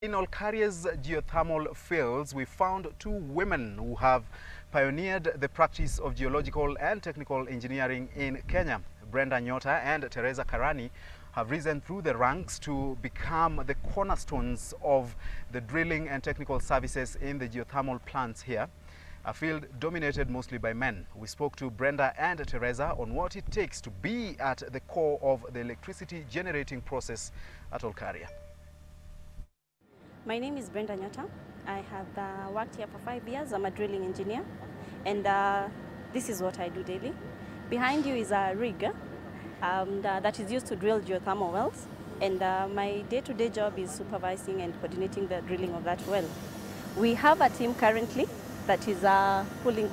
In Olkaria's geothermal fields, we found two women who have pioneered the practice of geological and technical engineering in Kenya. Brenda Nyota and Teresa Karani have risen through the ranks to become the cornerstones of the drilling and technical services in the geothermal plants here, a field dominated mostly by men. We spoke to Brenda and Teresa on what it takes to be at the core of the electricity generating process at Olkaria. My name is Brenda Nyota. I have uh, worked here for five years. I'm a drilling engineer, and uh, this is what I do daily. Behind you is a rig um, that is used to drill geothermal wells, and uh, my day-to-day -day job is supervising and coordinating the drilling of that well. We have a team currently that is uh, pulling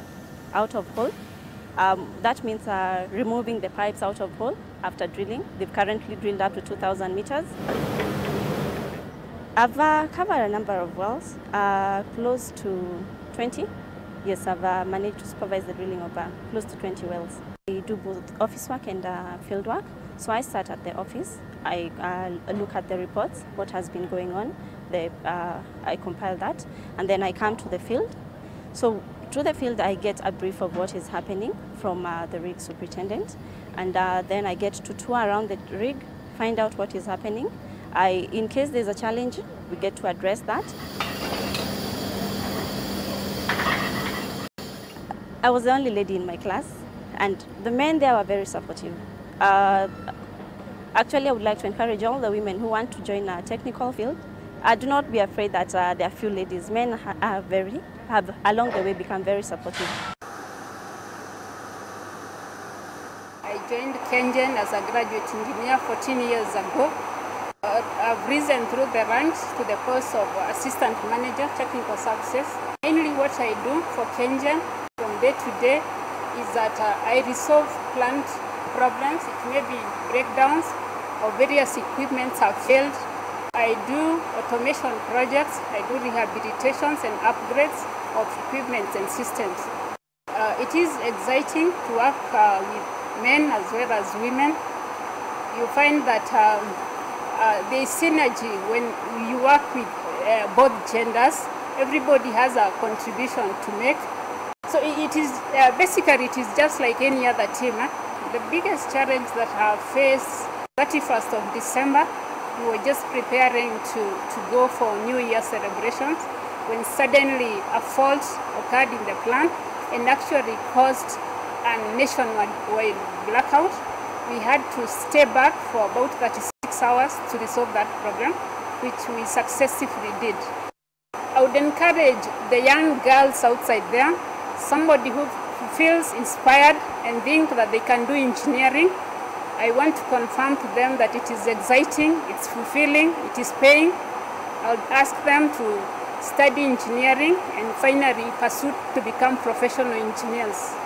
out of hole. Um, that means uh, removing the pipes out of hole after drilling. They've currently drilled up to 2,000 meters. I've uh, covered a number of wells, uh, close to 20. Yes, I've uh, managed to supervise the drilling of uh, close to 20 wells. I do both office work and uh, field work. So I start at the office. I uh, look at the reports, what has been going on. The, I compile that, and then I come to the field. So through the field, I get a brief of what is happening from the rig superintendent, and then I get to tour around the rig, find out what is happening, I, in case there's a challenge, we get to address that. I was the only lady in my class, and the men there were very supportive. Uh, actually, I would like to encourage all the women who want to join a technical field. Uh, do not be afraid that uh, there are few ladies. Men are very, have along the way become very supportive. I joined Kengen as a graduate engineer 14 years ago. Uh, I've risen through the ranks to the post of assistant manager, technical services. Mainly what I do for Kengen from day to day is that uh, I resolve plant problems. It may be breakdowns or various equipments have failed. I do automation projects. I do rehabilitations and upgrades of equipment and systems. Uh, it is exciting to work with men as well as women. You find that um, uh, is synergy when you work with uh, both genders. Everybody has a contribution to make. So it is uh, basically it is just like any other team. The biggest challenge that I faced 31st of December, we were just preparing to, to go for New Year celebrations when suddenly a fault occurred in the plant and actually caused a nationwide blackout. We had to stay back for about 36 hours to resolve that problem, which we successfully did. I would encourage the young girls outside there, somebody who feels inspired and think that they can do engineering. I want to confirm to them that it is exciting, it's fulfilling, it is paying. I would ask them to study engineering and finally pursue to become professional engineers.